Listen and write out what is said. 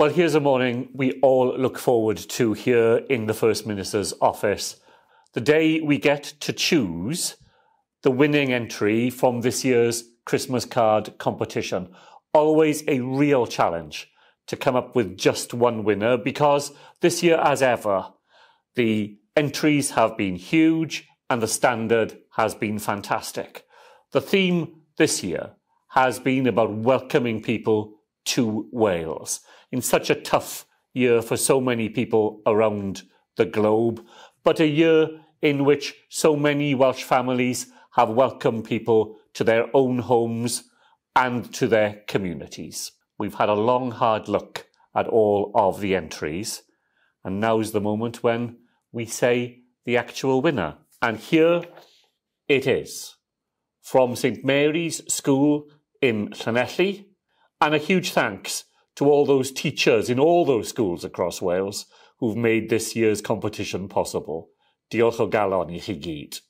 Well, here's a morning we all look forward to here in the First Minister's office. The day we get to choose the winning entry from this year's Christmas card competition. Always a real challenge to come up with just one winner because this year, as ever, the entries have been huge and the standard has been fantastic. The theme this year has been about welcoming people to Wales in such a tough year for so many people around the globe, but a year in which so many Welsh families have welcomed people to their own homes and to their communities. We've had a long, hard look at all of the entries, and now's the moment when we say the actual winner. And here it is from St Mary's School in Llanelli, and a huge thanks to all those teachers in all those schools across Wales who've made this year's competition possible. Diolch o galon i chi gyd.